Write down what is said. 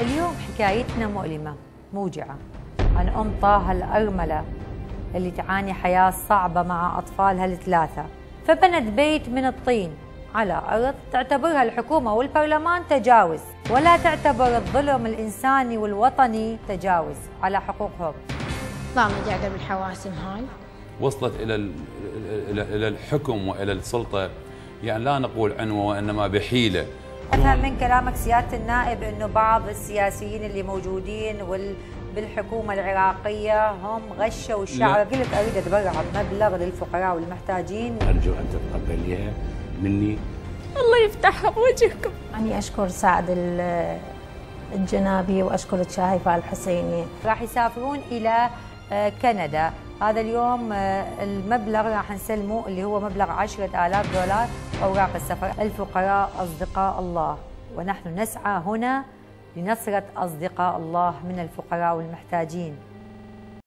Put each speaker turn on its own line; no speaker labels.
اليوم حكايتنا مؤلمة موجعة. عن أم طه الأرملة اللي تعاني حياة صعبة مع أطفالها الثلاثة. فبنت بيت من الطين على أرض تعتبرها الحكومة والبرلمان تجاوز. ولا تعتبر الظلم الإنساني والوطني تجاوز على حقوقهم.
طلعنا قاعدة بالحواسم هاي
وصلت إلى إلى الحكم وإلى السلطة. يعني لا نقول عنوة وإنما بحيلة.
أفهم من كلامك سيادة النائب إنه بعض السياسيين اللي موجودين وال بالحكومة العراقية هم غشوا الشعب. قلت أريد اتبرع بمبلغ للفقراء والمحتاجين.
أرجو أن تتقبليها مني.
الله يفتحها بوجهكم
أني أشكر سعد الجنابي وأشكر الشايفة الحسيني
راح يسافرون إلى آه، كندا. هذا اليوم آه، المبلغ راح نسلمه اللي هو مبلغ 10000 دولار أوراق السفر الفقراء أصدقاء الله. ونحن نسعى هنا لنصرة أصدقاء الله من الفقراء والمحتاجين.